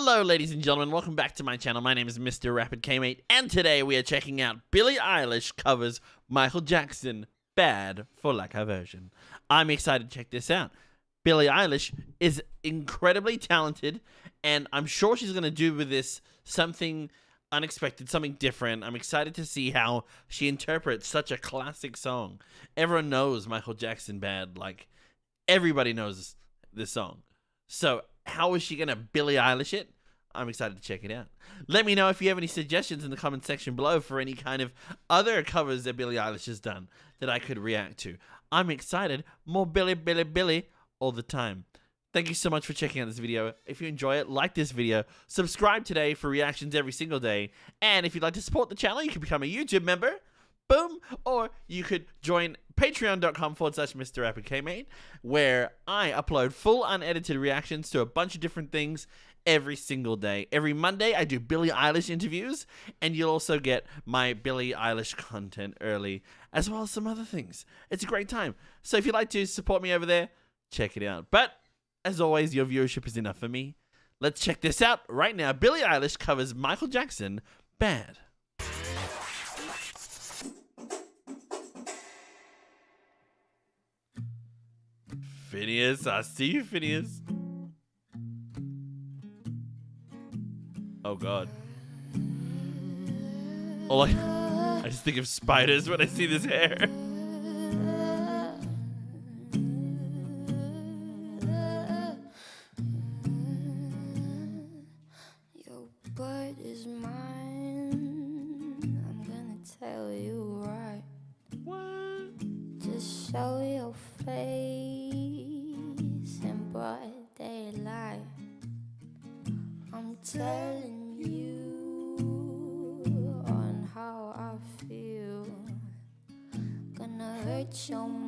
Hello, ladies and gentlemen. Welcome back to my channel. My name is Mr. Rapid CainM8, and today we are checking out Billie Eilish covers Michael Jackson Bad for Like a Version. I'm excited to check this out. Billie Eilish is incredibly talented, and I'm sure she's going to do with this something unexpected, something different. I'm excited to see how she interprets such a classic song. Everyone knows Michael Jackson Bad. Like, everybody knows this song. So how is she gonna Billie Eilish it? I'm excited to check it out. Let me know if you have any suggestions in the comment section below for any kind of other covers that Billie Eilish has done that I could react to. I'm excited. More Billie, Billie, Billie all the time. Thank you so much for checking out this video. If you enjoy it, like this video, subscribe today for reactions every single day. And if you'd like to support the channel, you can become a YouTube member boom. Or you could join patreon.com forward slash Mr. Rapid where I upload full unedited reactions to a bunch of different things every single day. Every Monday, I do Billie Eilish interviews, and you'll also get my Billie Eilish content early, as well as some other things. It's a great time. So if you'd like to support me over there, check it out. But as always, your viewership is enough for me. Let's check this out right now. Billie Eilish covers Michael Jackson Bad. Phineas, I see you, Phineas. Oh god. Oh, like, I just think of spiders when I see this hair. telling you on how I feel. Gonna hurt your mind.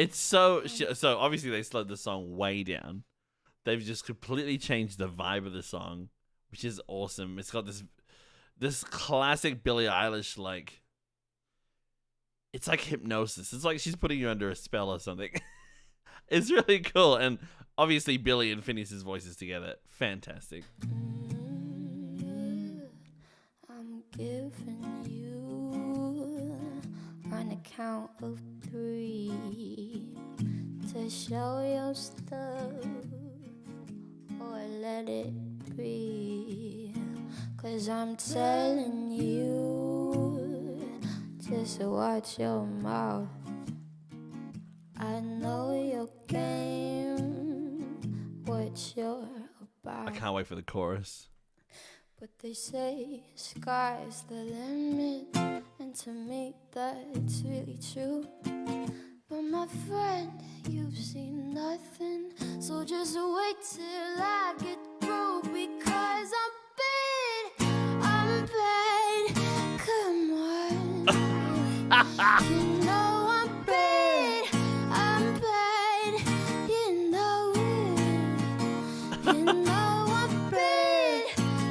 It's so so obviously they slowed the song way down. They've just completely changed the vibe of the song, which is awesome. It's got this this classic Billie Eilish like it's like hypnosis. It's like she's putting you under a spell or something. it's really cool and obviously Billie and Phineas's voices together, fantastic. I'm giving you on count of three to show your stuff or let it be. Cause I'm telling you, just watch your mouth. I know your game, what you're about. I can't wait for the chorus. But they say sky's the limit, and to me that's really true. My friend, you've seen nothing, so just wait till I get through because I'm bad, I'm bad. Come on, you know I'm bad, I'm bad. You know it, you know I'm bad.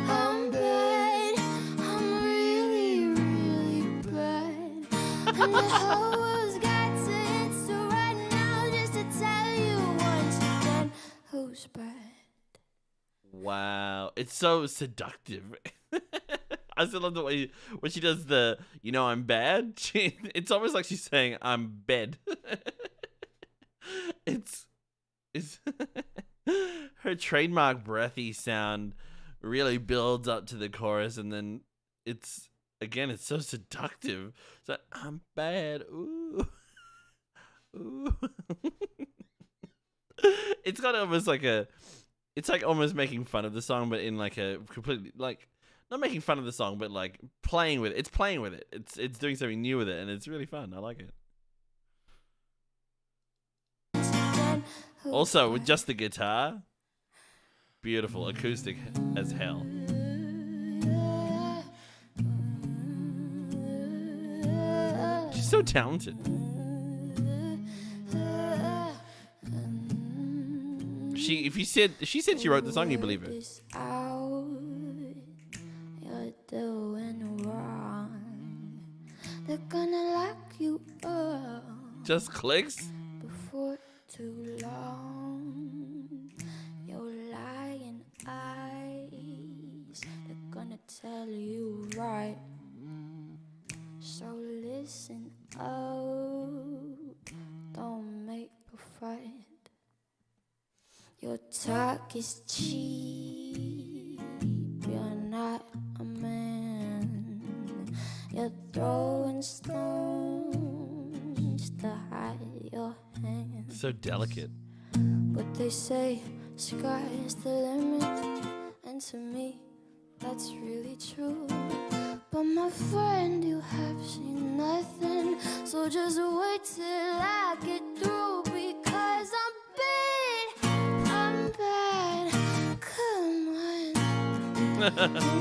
I'm bad. I'm really, really bad. It's so seductive. I still love the way when she does the, you know, I'm bad. She, it's almost like she's saying I'm bed. it's, it's her trademark breathy sound really builds up to the chorus, and then it's again, it's so seductive. It's like I'm bad. Ooh, ooh. it's got almost like a it's like almost making fun of the song, but in like a completely like not making fun of the song, but like playing with it. It's playing with it. It's it's doing something new with it, and it's really fun. I like it. Also, with just the guitar, beautiful acoustic as hell. She's so talented. She if you said she said she wrote the song, you believe word her. is out. You're doing wrong. They're gonna lock you up Just clicks. before too long. Your lying eyes, they're gonna tell you right. So listen up, don't make a fight. Your talk is cheap, you're not a man. You're throwing stones to hide your hands. So delicate. But they say sky's the limit, and to me, that's really true. But my friend, you have seen nothing, so just wait till I get through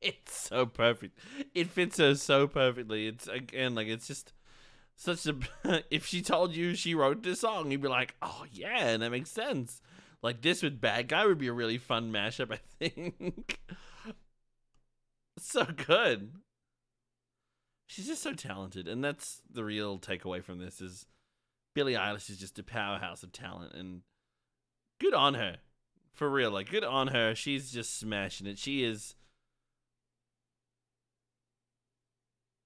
It's so perfect. It fits her so perfectly. It's again like it's just such a. if she told you she wrote this song, you'd be like, oh yeah, and that makes sense. Like this with Bad Guy would be a really fun mashup. I think. so good. She's just so talented, and that's the real takeaway from this: is Billie Eilish is just a powerhouse of talent, and good on her, for real. Like good on her. She's just smashing it. She is.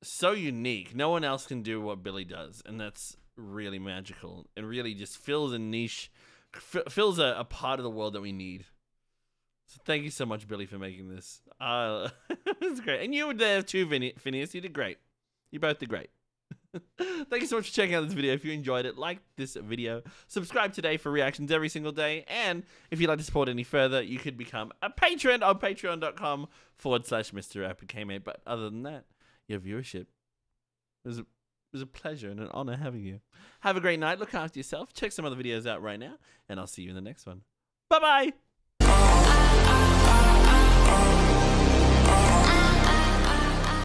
So unique. No one else can do what Billie does, and that's really magical and really just fills a niche, f- fills a, a part of the world that we need. So thank you so much, Billie, for making this. Uh, it's great, and you were there too, Phineas. You did great. You both did great. Thank you so much for checking out this video. If you enjoyed it, like this video, subscribe today for reactions every single day. And if you'd like to support any further, you could become a patron on patreon.com forward slash Mr. Rapid. But other than that, your viewership. It was, a, it was a pleasure and an honor having you. Have a great night. Look after yourself. Check some other videos out right now. And I'll see you in the next one. Bye bye.